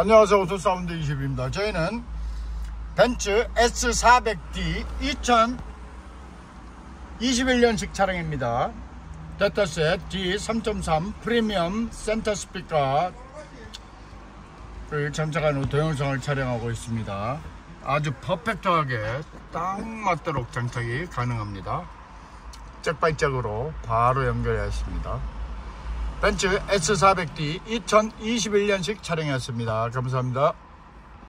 안녕하세요. 오토사운드 20입니다. 저희는 벤츠 S400D 2021년식 차량입니다. DATASAT D3.3 프리미엄 센터 스피커를 장착한 후 동영상을 촬영하고 있습니다. 아주 퍼펙트하게 딱 맞도록 장착이 가능합니다. jack by jack으로 바로 연결했습니다 벤츠 S400D 2021년식 촬영이었습니다. 감사합니다.